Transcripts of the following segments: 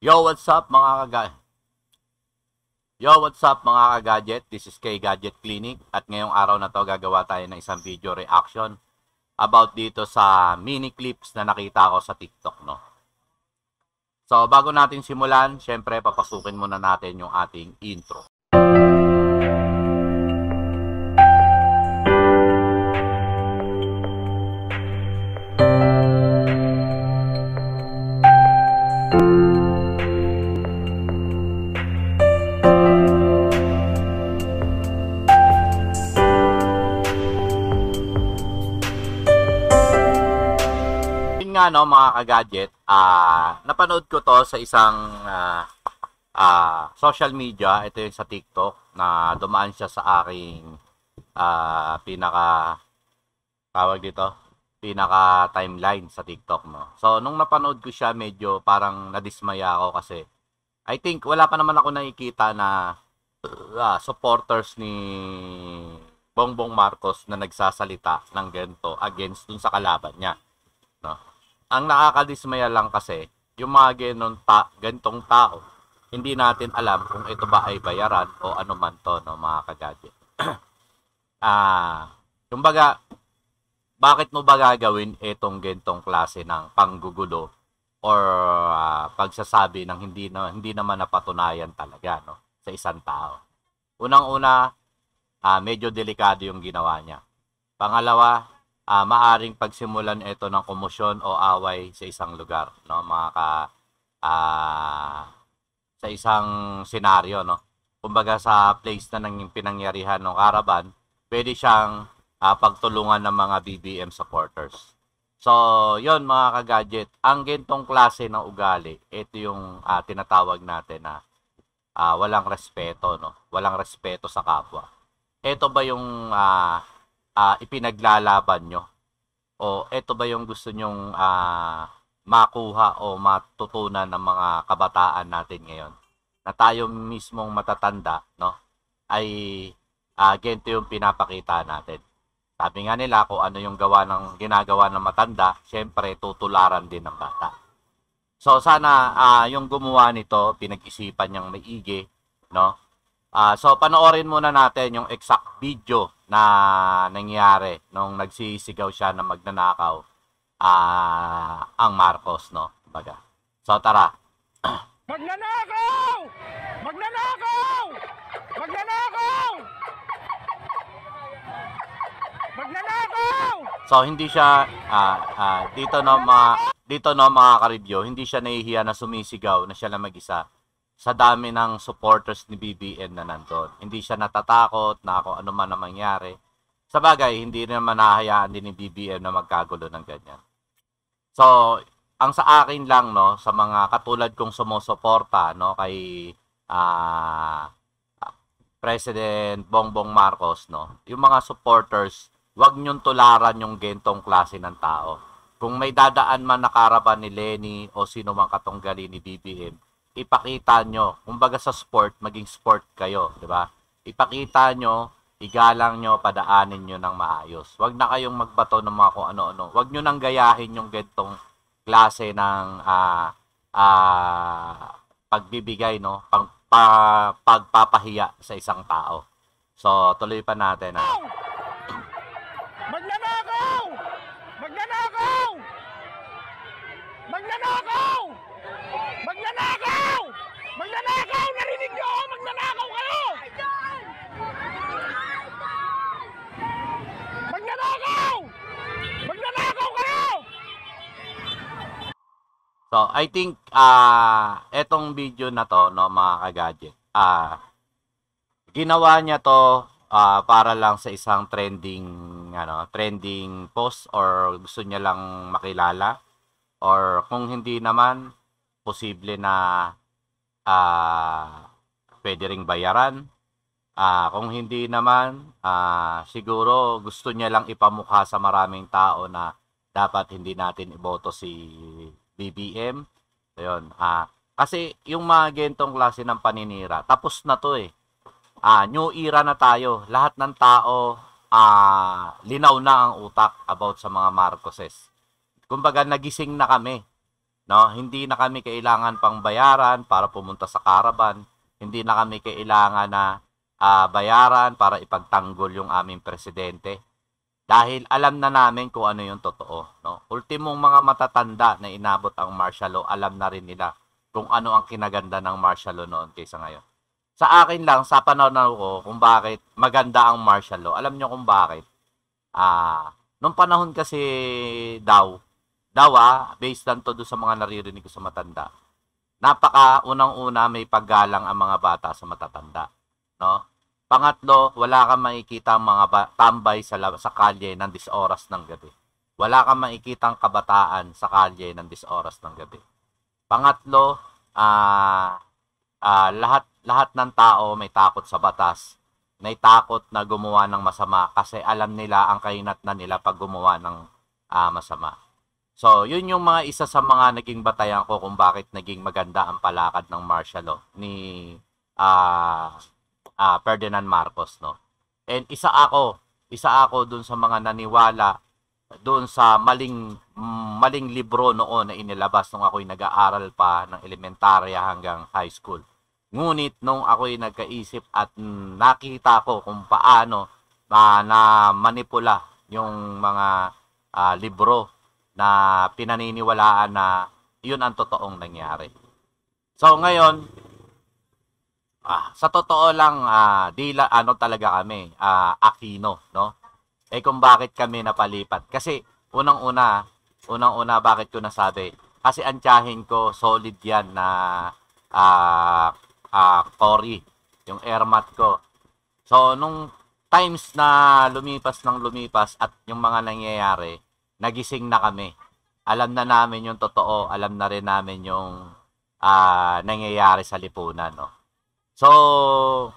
Yo, what's up mga kaga... Yo, what's up mga ka-gadget? This is K Gadget Clinic at ngayong araw na to gagawa tayo ng isang video reaction about dito sa mini clips na nakita ko sa TikTok, no? So, bago natin simulan, syempre papasukin muna natin yung ating intro. Nga no mga ka-gadget, ah napanood ko to sa isang ah, ah, social media, ito yung sa TikTok na dumaan siya sa aking ah, pinaka tawag dito, pinaka timeline sa TikTok no. So nung napanood ko siya, medyo parang nadismaya ako kasi I think wala pa naman ako nakikita na ah, supporters ni Bongbong Marcos na nagsasalita ng ganito against dun sa kalaban niya. Ang nakakadismaya lang kasi, yung mga ganon ta, ganitong tao, hindi natin alam kung ito ba ay bayaran o ano man to, no, mga kagadget. ah, kumbaga, bakit mo ba gagawin itong ganitong klase ng panggugulo or ah, pagsasabi ng hindi na hindi naman napatunayan talaga no sa isang tao. Unang-una, ah, medyo delikado yung ginawa niya. Pangalawa, ah, maaring pagsimulan ito ng komosyon o away sa isang lugar, no, mga ka ah, sa isang senaryo, no. Kumbaga sa place na nang pinangyarihan ng caravan, pwede siyang ah, pagtulungan ng mga BBM supporters. So, yon mga ka-gadget, ang gintong klase ng ugali, ito yung ah, tinatawag natin na ah, walang respeto, no? Walang respeto sa kapwa. Ito ba yung ah, ah, ipinaglalaban nyo? O ito ba yung gusto nyong ah, makuha o matutunan ng mga kabataan natin ngayon? Na tayo mismong matatanda, no? Ay ah, ganito yung pinapakita natin. Sabi nga nila kung ano yung gawa ng ginagawa ng matanda, syempre tutularan din ng bata. So sana ah, yung gumawa nito, pinag-isipan niyang maigi, no? Ah, so panoorin muna natin yung exact video na nangyari nung nagsisigaw siya na magnanakaw ah ang Marcos, no? Baga. So tara. Magnanakaw! Magnanakaw! Magnanakaw! Magnanakaw! So hindi siya ah, ah, dito no mga dito no mga ka-review, hindi siya nahihiya na sumisigaw na siya lang mag-isa sa dami ng supporters ni BBM na nandoon. Hindi siya natatakot na kung ano man ang mangyari. Sa bagay, hindi naman nahahayaan din ni BBM na magkagulo ng ganyan. So, ang sa akin lang no, sa mga katulad kong sumusuporta no kay ah President Bongbong Marcos no, yung mga supporters, wag niyong tularan yung gentong klase ng tao. Kung may dadaan man nakaraban ni Lenny o sino mang katunggali ni BBM, ipakita nyo, kumbaga sa sport, maging sport kayo, di ba? Ipakita nyo, igalang nyo, padaanin nyo ng maayos. Huwag na kayong magbato ng mga kung ano-ano. Huwag nyo nang gayahin yung gantong klase ng ah ah, pagbibigay, no? Pang, pa, pagpapahiya sa isang tao. So, tuloy pa natin. Ah. Magnanakaw! Magnanakaw! Magnanakaw! Magnanakaw! Niyo ako? Magnanakaw kayo! Magnanakaw! Magnanakaw kayo! So, I think ah etong video na to no mga ka-gadget. Ah ginawa niya to ah, para lang sa isang trending ano, trending post or gusto niya lang makilala or kung hindi naman posible na ah pwede ring bayaran. Ah, kung hindi naman, ah, siguro gusto niya lang ipamukha sa maraming tao na dapat hindi natin iboto si BBM. Ayun, ah kasi yung mga gentong klase ng paninira, tapos na to eh. Ah, new era na tayo. Lahat ng tao ah linaw na ang utak about sa mga Marcoses. Kumbaga nagising na kami. No, hindi na kami kailangan pang bayaran para pumunta sa caravan. Hindi na kami kailangan na ah, bayaran para ipagtanggol yung aming presidente. Dahil alam na namin kung ano yung totoo. No? Ultimong mga matatanda na inabot ang martial law, alam na rin nila kung ano ang kinaganda ng martial law noon kaysa ngayon. Sa akin lang, sa panahon ko, kung bakit maganda ang martial law. Alam nyo kung bakit? Ah, nung panahon kasi daw, daw ah, based lang to doon sa mga naririnig ko sa matanda. Napaka unang-una may paggalang ang mga bata sa matatanda, no? Pangatlo, wala kang makikita ang mga ba- tambay sa sa kalye ng 10 oras ng gabi. Wala kang makikitang kabataan sa kalye ng 10 oras ng gabi. Pangatlo, ah ah, lahat lahat ng tao may takot sa batas. May takot na gumawa ng masama kasi alam nila ang kainat na nila pag gumawa ng ah, masama. So, yun yung mga isa sa mga naging batayan ko kung bakit naging maganda ang palakad ng martial law ni ah ah, Ferdinand Marcos, no? And isa ako, isa ako dun sa mga naniwala doon sa maling maling libro noon na inilabas nung ako'y nag-aaral pa ng elementarya hanggang high school. Ngunit nung ako'y nagkaisip at nakita ko kung paano ah, na manipula yung mga ah, libro na pinaniniwalaan na yun ang totoong nangyari. So ngayon, ah, sa totoo lang, ah, di la, ano talaga kami, ah, Aquino, no? Eh kung bakit kami napalipat. Kasi unang-una, unang-una bakit ko nasabi? Kasi ang tiyahin ko, solid yan na ah ah, Cory, yung airmat ko. So, nung times na lumipas ng lumipas at yung mga nangyayari, nagising na kami. Alam na namin yung totoo, alam na rin namin yung ah, nangyayari sa lipunan, no? So,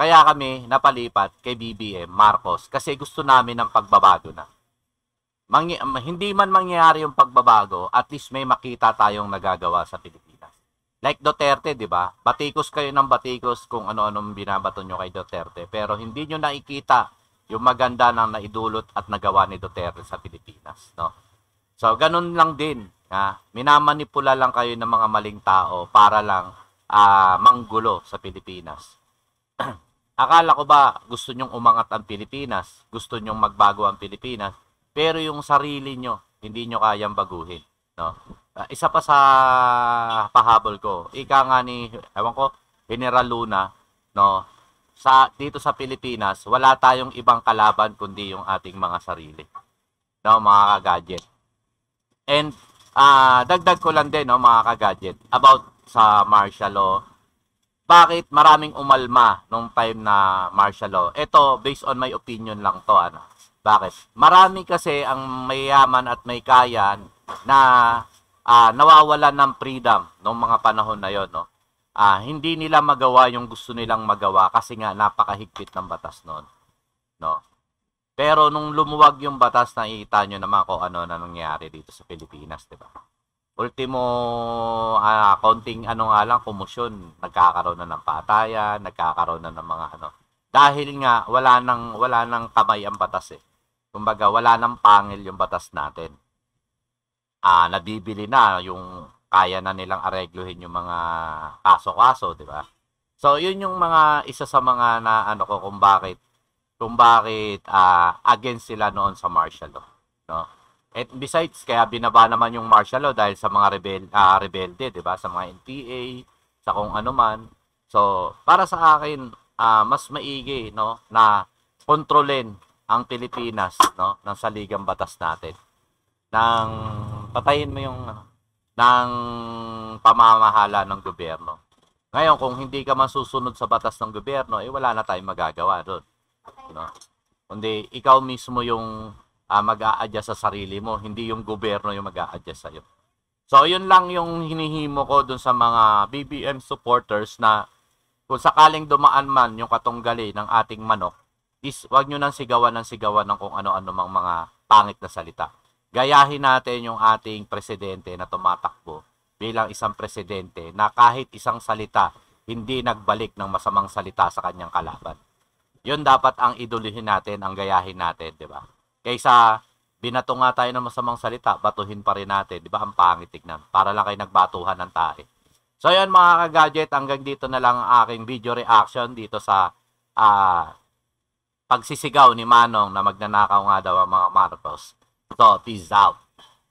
kaya kami napalipat kay BBM Marcos kasi gusto namin ng pagbabago na. Mangi- hindi man mangyayari yung pagbabago, at least may makita tayong nagagawa sa Pilipinas. Like Duterte, di ba? Batikos kayo ng batikos kung ano-anong binabato nyo kay Duterte. Pero hindi nyo nakikita yung maganda ng naidulot at nagawa ni Duterte sa Pilipinas. No? So, ganun lang din. Ha? Minamanipula lang kayo ng mga maling tao para lang ah, manggulo sa Pilipinas. Akala ko ba gusto nyong umangat ang Pilipinas? Gusto nyong magbago ang Pilipinas? Pero yung sarili nyo, hindi nyo kayang baguhin. No? Ah, isa pa sa pahabol ko, ika nga ni, ewan ko, General Luna, no? Sa, dito sa Pilipinas, wala tayong ibang kalaban kundi yung ating mga sarili. No, mga ka-gadget. And ah dagdag ko lang din, no, mga ka-gadget, about sa martial law. Bakit maraming umalma nung time na martial law? Ito, based on my opinion lang to, ano. Bakit? Marami kasi ang mayaman at may kaya na ah, nawawalan ng freedom nung mga panahon na yon, no. Ah, hindi nila magawa yung gusto nilang magawa kasi nga napakahigpit ng batas noon, no. Pero nung lumuwag yung batas, nakikita nyo naman kung ano na nangyari dito sa Pilipinas, di ba? Ultimo, ah, konting ano nga lang, kumusyon, nagkakaroon na ng patayan, nagkakaroon na ng mga ano. Dahil nga, wala nang, wala nang kamay ang batas eh. Kumbaga, wala nang pangil yung batas natin. Ah, nabibili na yung kaya na nilang aregluhin yung mga kaso-kaso, di ba? So, yun yung mga isa sa mga na ano ko kung bakit kung bakit ah, against sila noon sa martial law, no? And besides, kaya binaba naman yung martial law dahil sa mga rebel ah, rebelde, 'di ba? Sa mga NPA, sa kung ano man. So, para sa akin, ah, mas maigi, no, na kontrolin ang Pilipinas, no, ng saligang batas natin. Nang patayin mo yung ng pamamahala ng gobyerno. Ngayon, kung hindi ka man susunod sa batas ng gobyerno, eh wala na tayong magagawa doon. No? Kundi ikaw mismo yung ah, mag-a-adjust sa sarili mo, hindi yung gobyerno yung mag-a-adjust sa'yo. So, yun lang yung hinihimo ko dun sa mga BBM supporters na kung sakaling dumaan man yung katunggali ng ating manok, is wag nyo nang sigawan ng sigawan ng kung ano-ano mang mga pangit na salita. Gayahin natin yung ating presidente na tumatakbo bilang isang presidente na kahit isang salita hindi nagbalik ng masamang salita sa kanyang kalaban. Yun dapat ang idolihin natin, ang gayahin natin, di ba? Kaysa binato nga tayo ng masamang salita, batuhin pa rin natin. Di ba? Ang pangit tignan. Para lang kayo nagbatuhan ng tae. So, yun mga ka-gadget, hanggang dito na lang ang aking video reaction dito sa ah pagsisigaw ni Manong na magnanakaw nga daw ang mga Marcos. So, peace out.